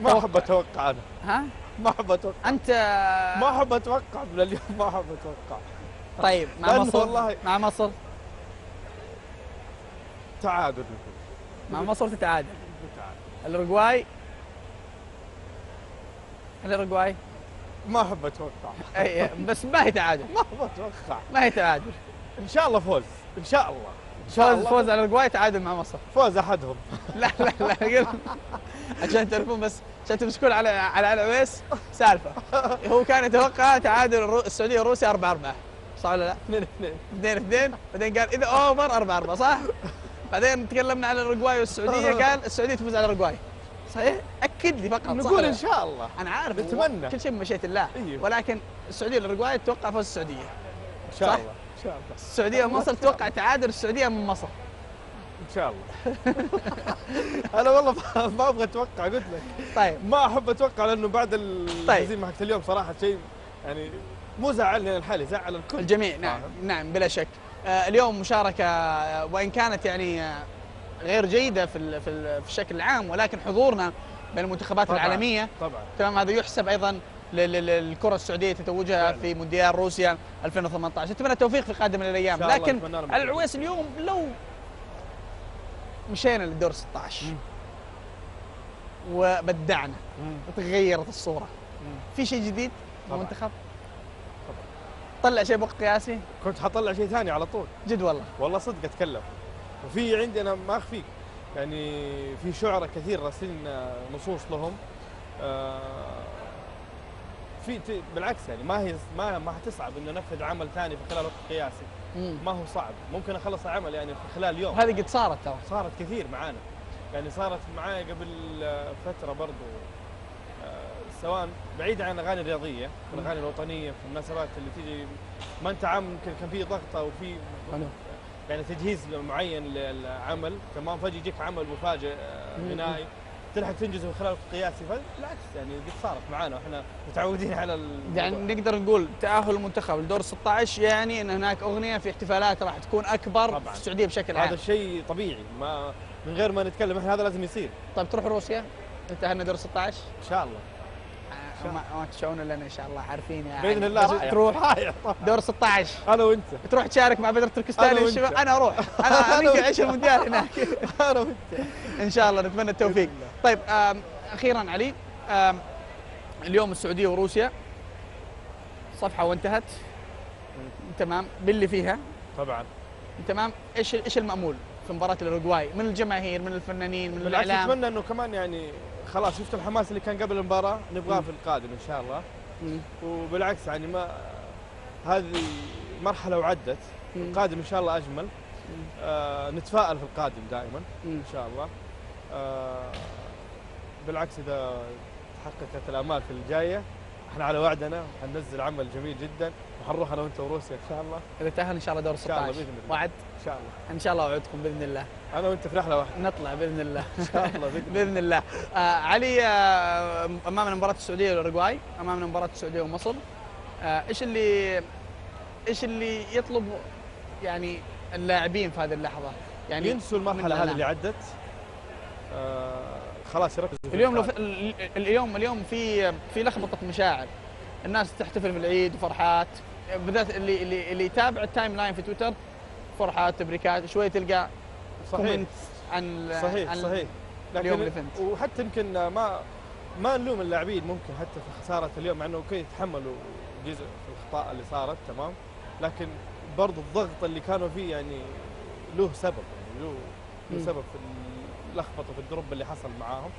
S3: ما أحب أتوقع أنا.
S1: ها؟
S3: ما أحب أتوقع.
S1: أنت
S3: ما أحب أتوقع من اليوم ما أحب أتوقع.
S1: طيب مع مصر
S3: والله-
S1: مع مصر
S3: تعادل.
S1: مع مصر تتعادل.
S3: تعادل.
S1: الأوروغواي؟ الأوروغواي؟
S3: ما أحب أتوقع.
S1: أي بس ما هي تعادل.
S3: ما أحب أتوقع.
S1: ما هي تعادل.
S3: إن شاء الله فوز. إن شاء الله. إن شاء
S1: فوز
S3: الله.
S1: فوز على الاوروغواي تعادل مع مصر.
S3: فوز أحدهم. [LAUGHS]
S1: لا لا لا عشان تعرفون بس عشان تمسكون على على العويس سالفة. هو كان يتوقع تعادل السعودية وروسيا 4 4 صح ولا لا؟
S3: 2 2
S1: 2 2 بعدين قال إذا أوفر 4 4 صح؟ بعدين تكلمنا على الاوروغواي والسعودية. [LAUGHS] قال السعودية تفوز على الاوروغواي صحيح؟ أكد لي فقط
S3: نقول
S1: إن؟
S3: شاء الله
S1: أنا عارف
S3: نتمنى.
S1: كل شيء بمشيئه الله
S3: أيوه.
S1: ولكن السعودية والأوروغواي تتوقع فوز السعودية
S3: إن شاء؟ الله إن شاء الله
S1: السعودية ومصر تتوقع تعادل السعودية من مصر
S3: إن شاء الله [LAUGHS] أنا والله ما- أبغى أتوقع قلت لك
S1: طيب
S3: ما أحب أتوقع لأنه بعد
S1: طيب.
S3: الهزيمة حقت اليوم صراحة شيء يعني مو زعلني أنا لحالي زعل الكل
S1: الجميع نعم
S3: آه.
S1: نعم بلا شك آه، اليوم مشاركة آه، وإن كانت يعني آه، غير جيدة في في ال- في الشكل العام ولكن حضورنا بين المنتخبات
S3: طبعاً.
S1: العالمية
S3: طبعا
S1: تمام هذا يحسب أيضا لل- لل- للكرة السعودية تتوجها. في مونديال روسيا 2018 نتمنى التوفيق في قادم
S3: الله
S1: لكن على. العويس اليوم لو مشينا للدور 16
S3: مم.
S1: وبدعنا
S3: مم.
S1: وتغيرت الصورة
S3: مم.
S1: في شيء جديد
S3: طبعاً.
S1: المنتخب طلع شيء بوقت قياسي
S3: كنت حطلع شيء ثاني على طول
S1: جد والله
S3: والله صدق أتكلم وفي عندي أنا ما أخفيك. يعني في شعراء كثير راسلين نصوص لهم. آه، في بالعكس يعني ما هي ما ما حتصعب إنه انفذ عمل ثاني في خلال وقت قياسي. ما هو صعب. ممكن أخلص العمل يعني في خلال يوم.
S1: وهذه قد صارت ترى.
S3: صارت كثير معانا. يعني صارت معايا قبل آه، فترة برضو. آه، سواء بعيد عن الأغاني الرياضية في الأغاني الوطنية في المناسبات اللي تيجي. ما أنت عام يمكن كان في ضغط أو في. يعني تجهيز معين للعمل تمام فجأة يجيك عمل مفاجئ آه،. غنائي تلحق تنجزه خلال قياسي فبالعكس يعني قد صارت معانا وإحنا متعودين على.
S1: يعني نقدر نقول تأهل المنتخب لدور 16 يعني إن هناك أغنية في احتفالات راح تكون أكبر
S3: طبعاً.
S1: في السعودية بشكل
S3: هذا
S1: عام.
S3: الشيء طبيعي ما من غير ما نتكلم إحنا هذا لازم يصير
S1: طيب تروح روسيا؟ تأهلنا دور 16
S3: إن شاء الله
S1: ما تشاؤون الا إن شاء الله عارفين يعني.
S3: بإذن الله رايح.
S1: تروح. [LAUGHS]
S3: رايح.
S1: دور 16
S3: أنا وأنت.
S1: تروح تشارك مع بدر تركستاني
S3: وأنت.
S1: أنا أروح. [LAUGHS]
S3: أنا وأنت.
S1: اعيش المونديال هناك. [LAUGHS]
S3: أنا وأنت.
S1: إن شاء الله نتمنى التوفيق. طيب أخيرا علي اليوم السعودية وروسيا. صفحة وانتهت. تمام. باللي فيها.
S3: طبعا.
S1: تمام. إيش إيش المأمول؟ في مباراة الأوروغواي. من الجماهير من الفنانين من الإعلام.
S3: أتمنى إنه كمان يعني خلاص شفت الحماس اللي كان قبل المباراة؟ نبغاه. في القادم إن شاء الله. وبالعكس يعني ما هذه مرحلة وعدت. القادم إن شاء الله أجمل. آه نتفائل في القادم دائما. إن شاء الله. آه بالعكس إذا تحققت الأمال في الجاية إحنا على وعدنا. حننزل عمل جميل جدا. وحنروح أنا وأنت وروسيا إن شاء الله.
S1: إذا تأهل إن شاء الله دور
S3: شاء الله
S1: 16
S3: بإذن الله.
S1: وعد؟
S3: إن شاء الله.
S1: إن شاء الله أوعدكم بإذن الله.
S3: أنا وانت في رحلة واحدة.
S1: نطلع بإذن الله.
S3: إن شاء الله [LAUGHS] بإذن الله.
S1: آه علي آه أمامنا مباراة السعودية والأوروغواي أمامنا مباراة السعودية ومصر. آه إيش اللي إيش اللي يطلب يعني اللاعبين في هذه اللحظة؟ يعني
S3: ينسوا المرحلة هذه. اللي عدت. آه خلاص يركزوا
S1: اليوم لو اليوم اليوم في في لخبطة مشاعر. الناس تحتفل بالعيد وفرحات. بالذات اللي اللي اللي يتابع ال timeline في تويتر فرحات تبريكات شوي تلقى
S3: صحيح.
S1: comment عن
S3: صحيح
S1: عن
S3: صحيح.
S1: اليوم
S3: لكن
S1: الإيفنت.
S3: وحتى يمكن ما ما نلوم اللاعبين ممكن حتى في خسارة اليوم مع إنه okay تحملوا جزء في الأخطاء اللي صارت تمام؟ لكن برضو الضغط اللي كانوا فيه يعني له سبب يعني له له. سبب في اللخبطة في ال drop اللي حصل معاهم.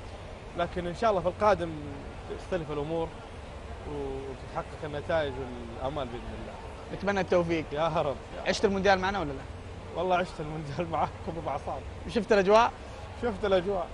S3: لكن إن شاء الله في القادم تختلف الأمور وتتحقق النتائج والأمال بإذن الله.
S1: نتمنى التوفيق.
S3: يا رب.
S1: عشت المونديال معنا ولا لا؟
S3: والله عشت المونديال معاكم باعصاب
S1: شفت الأجواء؟
S3: شفت الأجواء.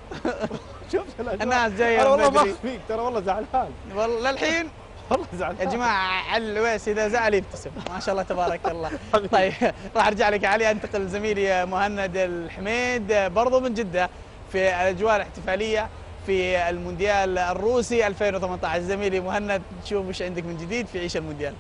S3: [LAUGHS] شفت الأجواء.
S1: الناس جاية
S3: أنا والله ما. اخفيك ترى والله زعلان.
S1: والله للحين [LAUGHS]
S3: والله زعلان.
S1: يا جماعة علي الويس إذا زعل يبتسم. ما شاء الله تبارك الله. [LAUGHS] طيب راح أرجع لك علي. أنتقل لزميلي مهند الحميد. برضو من جدة في الأجواء الاحتفالية في المونديال الروسي 2018 زميلي مهند نشوف وش عندك من جديد في عيش المونديال.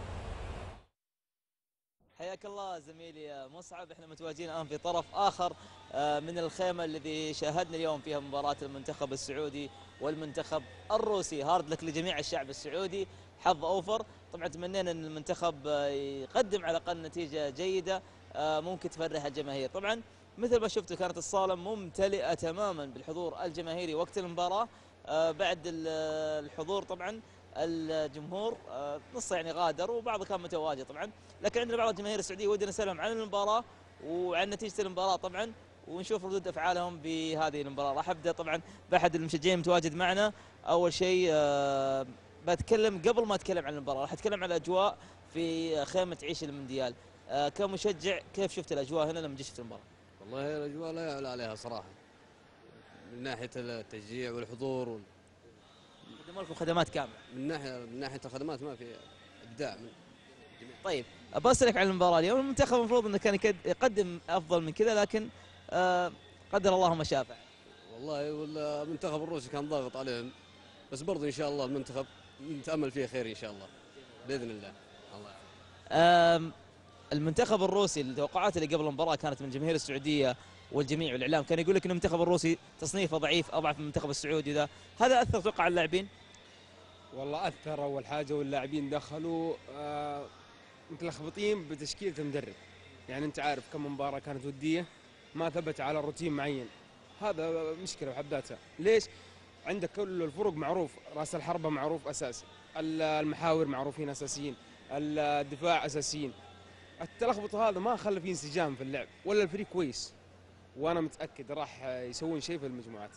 S4: حياك الله زميلي مصعب. إحنا متواجدين الآن في طرف آخر آه، من الخيمة الذي شاهدنا اليوم فيها مباراة المنتخب السعودي والمنتخب الروسي. هارد لك لجميع الشعب السعودي. حظ أوفر. طبعا تمنينا إن المنتخب آه، يقدم على الأقل نتيجة جيدة آه، ممكن تفرح الجماهير. طبعا مثل ما شفتوا كانت الصالة ممتلئة تماما بالحضور الجماهيري وقت المباراة. بعد الحضور طبعا الجمهور نص يعني غادر وبعضه كان متواجد طبعا. لكن عندنا بعض الجماهير السعودية ودنا نسألهم عن المباراة وعن نتيجة المباراة طبعا ونشوف ردود أفعالهم بهذه المباراة. راح أبدأ طبعا بأحد المشجعين المتواجد معنا. أول شيء آه بتكلم قبل ما أتكلم عن المباراة راح أتكلم عن الأجواء في خيمة عيش المونديال. آه كمشجع كيف شفت الأجواء هنا لما شفت المباراة؟
S5: والله الأجواء لا يعلى عليها صراحة من ناحية التشجيع والحضور وال...
S4: قدموا لكم خدمات كاملة؟
S5: من ناحيه من ناحية الخدمات ما في إبداع. من
S4: طيب بسألك عن المباراة اليوم. المنتخب المفروض إنه كان يقدم أفضل من كذا لكن آه قدر الله ما شاء فعل
S5: والله المنتخب الروسي كان ضاغط عليهم. بس برضه إن شاء الله المنتخب نتامل فيه خير إن شاء الله بإذن الله. الله
S4: آه المنتخب الروسي التوقعات اللي قبل المباراة كانت من جماهير السعودية والجميع والإعلام كان يقول لك إن المنتخب الروسي تصنيفه ضعيف أضعف من المنتخب السعودي ذا هذا أثر توقع على اللاعبين؟
S6: والله اثر أول حاجة واللاعبين دخلوا آه متلخبطين بتشكيلة المدرب. يعني أنت عارف كم مباراة كانت ودية ما ثبت على روتين معين. هذا مشكلة بحد ذاتها. ليش؟ عندك كل الفرق معروف رأس الحربة معروف أساسي. المحاور معروفين أساسيين. الدفاع أساسيين. التلخبط هذا ما خلى في انسجام في اللعب ولا الفريق كويس. وأنا متأكد راح يسوون شيء في المجموعات.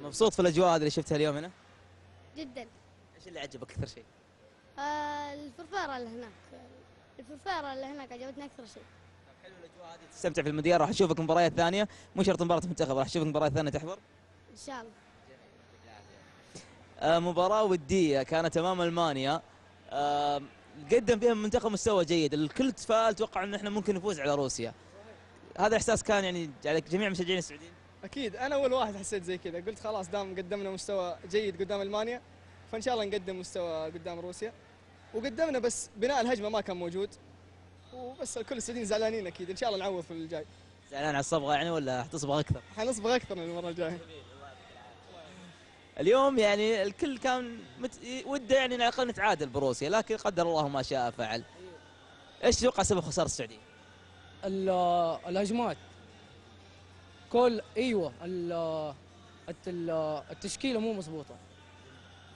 S4: مبسوط في الأجواء هذه اللي شفتها اليوم هنا
S7: جدا.
S4: إيش اللي عجبك أكثر شيء؟
S7: آه الفرفاره اللي هناك. الفرفاره اللي هناك عجبتني أكثر شيء.
S4: حلو الأجواء هذه. تستمتع في المونديال راح أشوفك مباريات ثانية. مو شرط مباراة المنتخب راح أشوفك مباريات ثانية تحضر.
S7: إن شاء الله.
S4: آه مباراة ودية كانت أمام ألمانيا. آه قدم فيها المنتخب مستوى جيد. الكل تفائل توقع إن إحنا ممكن نفوز على روسيا. هذا إحساس كان يعني على جميع المشجعين السعوديين.
S8: أكيد. أنا أول واحد حسيت زي كذا. قلت خلاص دام قدمنا مستوى جيد قدام ألمانيا فإن شاء الله نقدم مستوى قدام روسيا. وقدمنا بس بناء الهجمة ما كان موجود. وبس الكل السعوديين زعلانين أكيد. إن شاء الله نعوض في الجاي.
S4: زعلان على الصبغه يعني ولا حتصبغ أكثر؟
S8: حنصبغ أكثر من المرة الجاية.
S4: اليوم يعني الكل كان مت... وده يعني على الأقل نتعادل بروسيا لكن قدر الله ما شاء فعل. إيش تتوقع سبب خسارة السعودية؟
S9: الهجمات. كل أيوه التشكيلة مو مضبوطه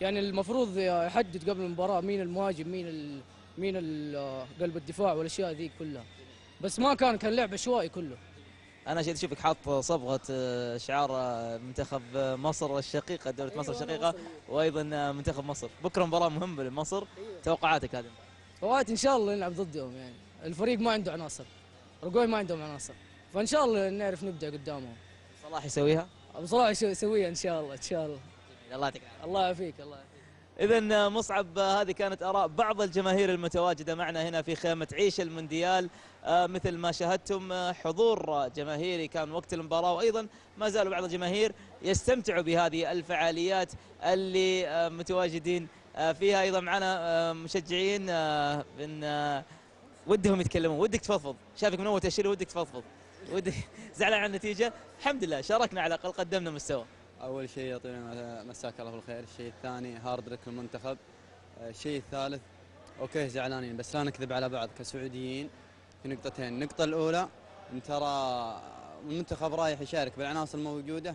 S9: يعني المفروض يحدد قبل المباراة مين المهاجم مين ال مين ال قلب الدفاع والأشياء ذي كلها. بس ما كان كان لعب عشوائي كله.
S4: أنا شفت اشوفك حاط صبغة آه، شعار آه، منتخب آه، مصر الشقيقة دولة مصر
S9: أيوة
S4: الشقيقة وأيضا منتخب مصر. بكرة مباراة مهمة لمصر. توقعاتك هذه؟
S9: توقعات إن شاء الله نلعب ضدهم يعني. الفريق ما عنده عناصر. رجوي ما عندهم عناصر. فإن شاء الله نعرف نبدع قدامهم
S4: صلاح يسويها؟
S9: أبو صلاح يسويها إن شاء الله إن شاء الله.
S4: الله يعطيك
S9: الله يعافيك الله يعافيك.
S4: إذا مصعب هذه كانت آراء بعض الجماهير المتواجدة معنا هنا في خيمة عيش المونديال. آه، مثل ما شاهدتم آه، حضور جماهيري كان وقت المباراة وأيضا ما زالوا بعض الجماهير يستمتعوا بهذه الفعاليات اللي آه، متواجدين فيها. أيضا معنا مشجعين من ودهم يتكلمون. ودك تفضفض. شافك من أول تأشيرة ودك تفضفض. ودك زعلان عن النتيجة. الحمد لله شاركنا على الأقل قدمنا مستوى.
S10: أول شيء يعطينا مساك الله بالخير. الشيء الثاني hard luck المنتخب. الشيء الثالث okay زعلانين بس لا نكذب على بعض كسعوديين في نقطتين. النقطة الأولى إن ترى المنتخب رايح يشارك بالعناصر الموجودة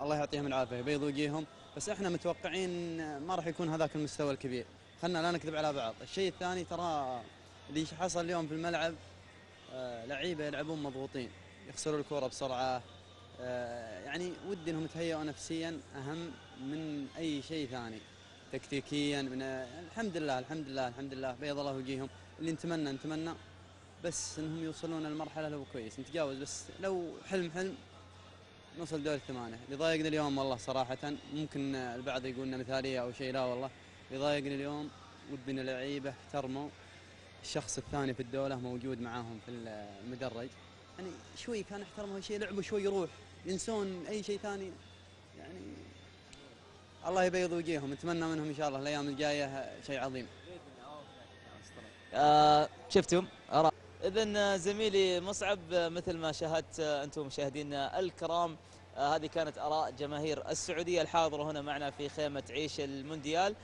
S10: الله يعطيهم العافية بيض وجيههم. بس إحنا متوقعين ما راح يكون هذاك المستوى الكبير. خلنا لا نكذب على بعض. الشيء الثاني ترى اللي حصل اليوم في الملعب آه، لعيبة يلعبون مضغوطين يخسروا الكره بسرعة. آه، يعني ودي إنهم يتهيئوا نفسيا أهم من أي شيء ثاني تكتيكيا من الحمد لله الحمد لله الحمد لله بيض الله وجيههم. اللي نتمنى نتمنى بس إنهم يوصلون المرحله لو كويس نتجاوز. بس لو حلم حلم نوصل دور الثمانية. اللي ضايقنا اليوم والله صراحة ممكن البعض يقول مثالية أو شيء لا والله. يضايقني اليوم ودنا لعيبة احترموا الشخص الثاني في الدولة موجود معاهم في المدرج. يعني شوي كان احترموا شيء لعبوا شوي يروح. ينسون أي شيء ثاني. يعني الله يبيض وجيههم نتمنى منهم إن شاء الله الأيام الجاية شيء عظيم.
S4: آه شفتم. اراء اذا زميلي مصعب مثل ما شاهدت أنتم مشاهدينا الكرام آه هذه كانت أراء جماهير السعودية الحاضرة هنا معنا في خيمة عيش المونديال.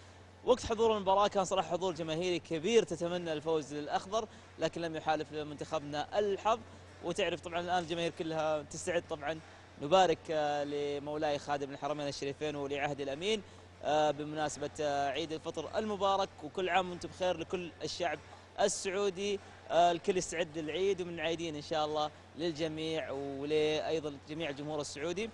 S4: وقت حضور المباراة كان صراحة حضور جماهيري كبير تتمنى الفوز للأخضر لكن لم يحالف منتخبنا الحظ. وتعرف طبعا الآن الجماهير كلها تستعد طبعا نبارك آه، لمولاي خادم الحرمين الشريفين ولي عهد الأمين آه، بمناسبة آه، عيد الفطر المبارك. وكل عام وأنتم بخير لكل الشعب السعودي. الكل يستعد للعيد ومن عايدين إن شاء الله للجميع ولايضا جميع الجمهور السعودي.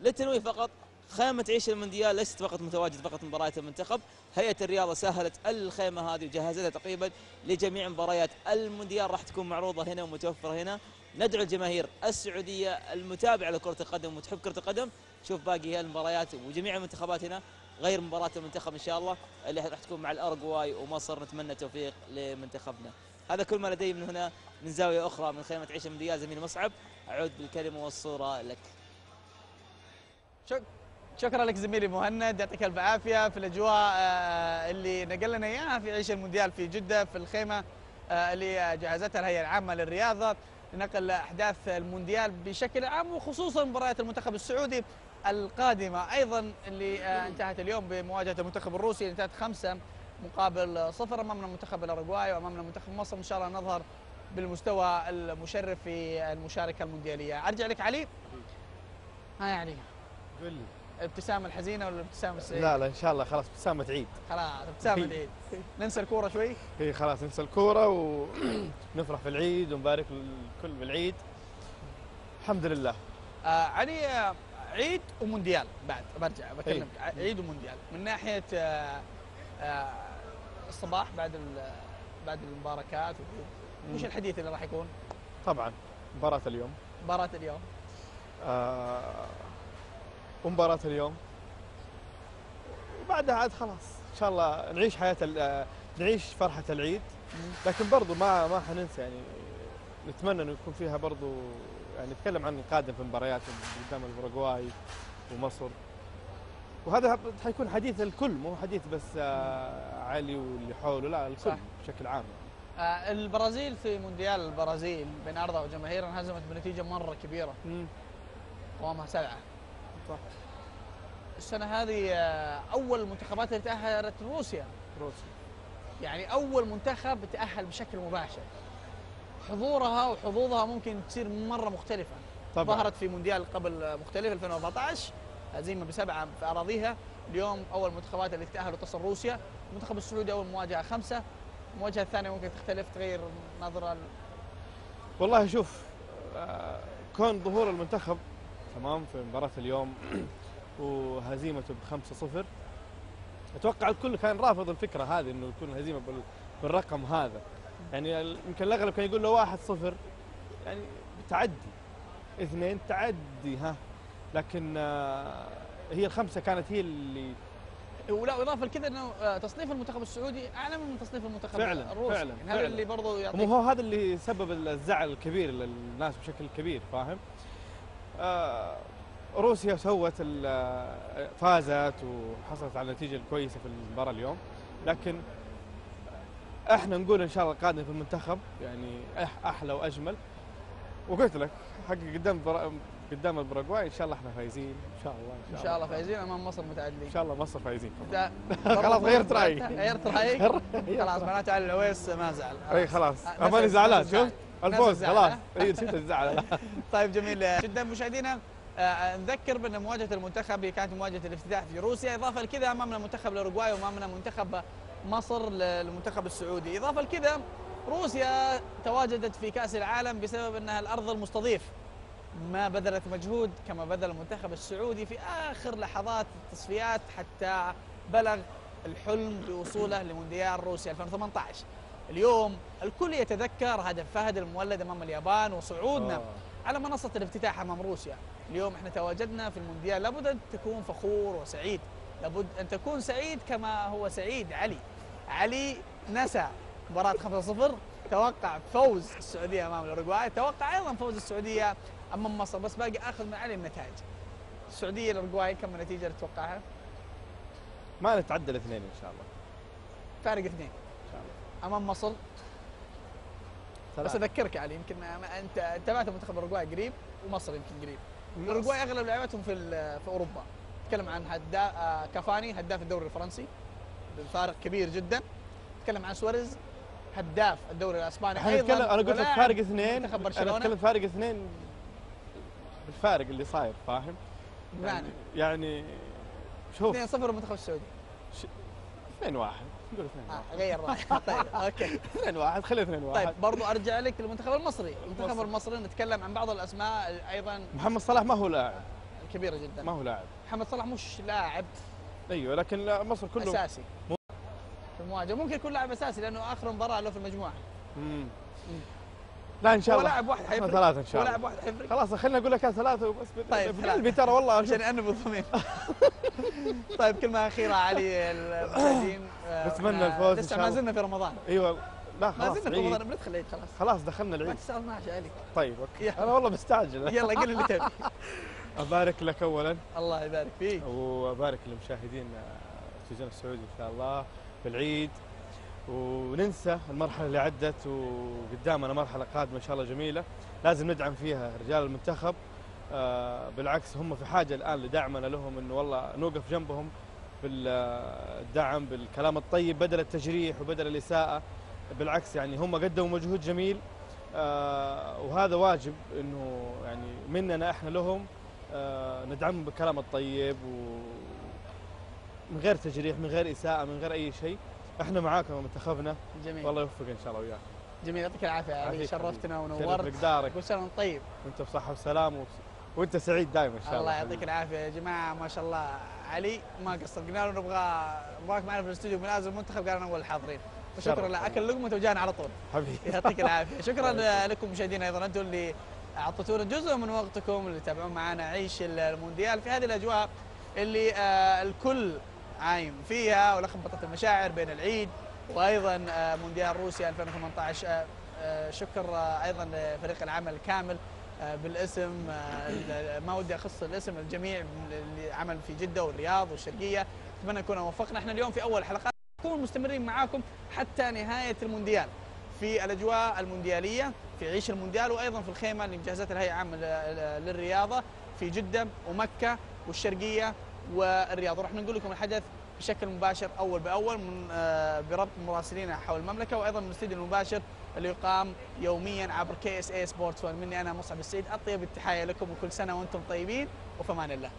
S4: للتنويه فقط خيمة عيش المونديال ليست فقط متواجد فقط مباريات المنتخب هيئة الرياضة سهلت الخيمة هذه وجهزتها تقريبا لجميع مباريات المونديال راح تكون معروضة هنا ومتوفرة هنا. ندعو الجماهير السعودية المتابعة لكرة القدم وتحب كرة القدم. تشوف باقي المباريات وجميع المنتخبات هنا غير مباراة المنتخب إن شاء الله اللي راح تكون مع الأرجواي ومصر. نتمنى التوفيق لمنتخبنا. هذا كل ما لدي من هنا من زاوية أخرى من خيمة عيش المونديال. زميلي مصعب أعود بالكلمة والصورة لك.
S1: شك شكرا لك زميلي مهند يعطيك ألف عافية في الأجواء آه، اللي نقل لنا إياها في عيش المونديال في جدة في الخيمة آه، اللي جهزتها الهيئة العامة للرياضة. لنقل أحداث المونديال بشكل عام وخصوصا مباريات المنتخب السعودي القادمة. أيضا اللي آه، انتهت اليوم بمواجهة المنتخب الروسي اللي انتهت خمسة مقابل صفر أمامنا منتخب الأوروغواي وأمامنا منتخب مصر. إن شاء الله نظهر بالمستوى المشرف في المشاركة المونديالية. أرجع لك علي. ها يا علي.
S3: قول لي.
S1: الابتسامه الحزينة ولا الابتسامه السعيده؟
S3: لا لا إن شاء الله خلاص ابتسامة عيد.
S1: خلاص
S3: ابتسامة. [LAUGHS]
S1: العيد. ننسى الكورة شوي؟
S3: هي خلاص ننسى الكورة ونفرح [CLEARS THROAT] في العيد ونبارك الكل بالعيد. الحمد لله.
S1: آه علي آه، عيد ومونديال بعد. برجع بكلمك. عيد ومونديال. من ناحية آه آه الصباح بعد بعد المباركات وش. الحديث اللي راح يكون؟
S3: طبعا مباراة اليوم.
S1: مباراة اليوم.
S3: آه ومباراة اليوم. وبعدها عاد خلاص إن شاء الله نعيش آه، نعيش فرحة العيد. لكن برضو ما ما حننسى يعني نتمنى إنه يكون فيها برضو يعني نتكلم عن القادم في مباريات قدام الأوروغواي ومصر. وهذا حيكون حديث الكل مو حديث بس آه، علي واللي حوله لا الكل
S1: صح.
S3: بشكل عام.
S1: آه البرازيل في مونديال البرازيل بين ارضها وجماهيرها انهزمت بنتيجة مرة
S3: كبيرة.
S1: قوامها سبعة.
S3: صح
S1: السنة هذه آه أول المنتخبات اللي تأهلت روسيا.
S3: روسيا.
S1: يعني أول منتخب تأهل بشكل مباشر. حضورها وحظوظها ممكن تصير مرة مختلفة.
S3: طبعا.
S1: ظهرت في مونديال قبل مختلف 2014 هزيمة بسبعة في اراضيها اليوم أول المنتخبات اللي تأهلوا تصل روسيا. المنتخب السعودي أول مواجهة خمسة. المواجهة الثانية ممكن تختلف تغير نظرة ال-
S3: والله شوف آه، كون ظهور المنتخب تمام في مباراة اليوم. وهزيمته بخمسة صفر. أتوقع الكل كان رافض الفكرة هذه إنه يكون الهزيمة بال- بالرقم هذا. يعني يمكن الأغلب كان يقول له واحد صفر. يعني تعدي. اثنين تعدي ها. لكن آه، هي الخمسة كانت هي اللي
S1: ولا إضافة لكذا إنه آه، تصنيف المنتخب السعودي أعلى من تصنيف المنتخب
S3: فعلاً،
S1: الروسي.
S3: فعلاً،
S1: يعني هذا. اللي برضو
S3: مو
S1: يعطيك
S3: هو هذا اللي سبب الزعل الكبير للناس بشكل كبير فاهم؟ آه روسيا سوت آه، فازت وحصلت على النتيجة الكويسة في المباراة اليوم. لكن إحنا نقول إن شاء الله القادم في المنتخب يعني أحلى وأجمل. وقلت لك حق قدام برا- قدام البراغواي إن شاء الله إحنا فايزين. إن شاء الله
S1: إن شاء الله. فايزين أمام مصر متعادلين.
S3: إن شاء الله مصر فايزين. [LAUGHS] خلاص غيرت رأيي. [LAUGHS]
S1: غيرت رأيك؟ [LAUGHS] خلاص معناته علي العويس ما زعل
S3: إي خلاص.
S1: نزل- أماني
S3: زعلان. شفت الفوز خلاص؟ اي شفت الزعل. [LAUGHS]
S1: طيب جميل. جدا مشاهدينا آه، نذكر بأن مواجهة المنتخب كانت مواجهة الافتتاح في روسيا. إضافة لكذا أمامنا منتخب الأوروغواي وأمامنا منتخب مصر للمنتخب السعودي. إضافة لكذا روسيا تواجدت في كأس العالم بسبب أنها الأرض المستضيف. ما بذلت مجهود كما بذل المنتخب السعودي في آخر لحظات التصفيات حتى بلغ الحلم بوصوله لمونديال روسيا 2018 اليوم الكل يتذكر هدف فهد المولد أمام اليابان وصعودنا على منصة الافتتاح أمام روسيا. اليوم إحنا تواجدنا في المونديال. لابد أن تكون فخور وسعيد. لابد أن تكون سعيد كما هو سعيد علي. علي نسى مباراة 5-0 توقع فوز السعودية أمام الأوروغواي. توقع أيضا فوز السعودية أمام مصر. بس باقي آخذ من علي النتائج. السعودية الأوروغواي كم النتيجة اللي تتوقعها؟
S3: ما نتعدى الاثنين إن شاء الله.
S1: فارق اثنين. أمام مصر بس
S3: ثلاثة.
S1: أذكرك علي يمكن ما انت تابعت منتخب الاوروغواي قريب ومصر يمكن قريب. الاوروغواي أغلب لعيبتهم في في أوروبا. تكلم عن هدا آه، كافاني هداف الدوري الفرنسي. بفارق كبير جدا. تكلم عن سواريز هداف الدوري الأسباني
S3: إحنا
S1: أيضا.
S3: نتكلم أنا قلت لك فارق اثنين.
S1: منتخب
S3: أنا
S1: برشلونه
S3: اتكلم فارق اثنين. بالفارق اللي صاير فاهم؟
S1: بمعنى
S3: يعني شوف.
S1: 2-0 المنتخب السعودي.
S3: 2 1 نقول 2
S1: آه
S3: 1
S1: غير رايك [LAUGHS] طيب أوكي.
S3: 2 1 خلي 2 1
S1: طيب برضو أرجع لك للمنتخب المصري. المنتخب
S3: المصري.
S1: نتكلم عن بعض الأسماء أيضا.
S3: محمد صلاح ما هو لاعب.
S1: كبيره جدا.
S3: ما هو لاعب.
S1: محمد صلاح مش لاعب.
S3: أيوه لكن مصر كله
S1: أساسي. في المواجهه ممكن يكون لاعب أساسي لأنه آخر مباراة له في المجموعة.
S3: مم. لا إن شاء الله.
S1: لاعب واحد حيفرق
S3: ثلاثة إن شاء الله.
S1: لاعب واحد حيفرق
S3: خلاص خلينا أقول لك ثلاثة وبس.
S1: طيب،
S3: في. قلبي ترى والله.
S1: عشان
S3: شوف.
S1: يأنب الضمير طيب كلمة أخيرة علي المشاهدين [COUGHS]
S3: نتمنى
S1: إحنا
S3: الفوز إن
S1: لسه
S3: شاء
S1: ما. زلنا في رمضان.
S3: أيوه لا
S1: ما
S3: خلاص
S1: زلنا في. رمضان بندخل العيد خلاص.
S3: خلاص دخلنا
S1: ما
S3: العيد
S1: تستغربناش علي
S3: طيب
S1: أوكي.
S3: أنا والله مستعجل.
S1: يلا قل اللي تبي. [LAUGHS]
S3: أبارك لك اولا.
S1: الله يبارك فيك.
S3: وأبارك لمشاهدين التلفزيون السعودي إن شاء الله بالعيد وننسى المرحلة اللي عدت وقدامنا مرحلة قادمة إن شاء الله جميلة. لازم ندعم فيها رجال المنتخب. آه، بالعكس هم في حاجة الآن لدعمنا لهم إنه والله نوقف جنبهم. بالدعم بالكلام الطيب بدل التجريح وبدل الإساءة. بالعكس يعني هم قدموا مجهود جميل آه، وهذا واجب إنه يعني مننا إحنا لهم آه، ندعمهم بالكلام الطيب و من غير تجريح من غير إساءة من غير أي شيء. إحنا معاكم منتخبنا.
S1: جميل.
S3: والله يوفق إن شاء الله وياك.
S1: جميل يعطيك العافية علي. شرفتنا. ونورت.
S3: مقدارك.
S1: كل سنه طيب.
S3: وأنت بصحة وسلام و... وأنت سعيد دائما إن شاء الله
S1: الله يعطيك. العافية. يا جماعة ما شاء الله. علي ما قصر قلنا له نبغى نبغاك معنا في الاستوديو. بنازل المنتخب قال أنا اول الحاضرين فشكرا
S3: شرف.
S1: له أكل لقمة وجانا على طول.
S3: حبيبي.
S1: يعطيك [LAUGHS] العافية. شكرا لكم مشاهدينا أيضا. أنتم اللي أعطيتونا جزء من وقتكم اللي تتابعون معنا عيش المونديال في هذه الأجواء اللي آه، الكل عايم فيها ولخبطت المشاعر بين العيد وأيضا آه، مونديال روسيا 2018 آه، آه، شكر آه، أيضا لفريق العمل كامل. بالاسم آه، ال- ما ودي أخص الاسم الجميع اللي عمل في جدة والرياض والشرقية. أتمنى نكون وفقنا. إحنا اليوم في أول حلقات نكون مستمرين معاكم حتى نهاية المونديال. في الأجواء المونديالية في عيش المونديال وأيضا في الخيمة اللي مجهزتها الهيئة العامة للرياضة في جدة ومكة والشرقية والرياض. وراح نقول لكم الحدث بشكل مباشر أول بأول من آه، بربط مراسلينا حول المملكة وأيضا من الاستديو المباشر اللي يقام يوميا عبر KSA Sports مني أنا مصعب السعيد أطيب التحايا لكم وكل سنة وأنتم طيبين وفي أمان الله.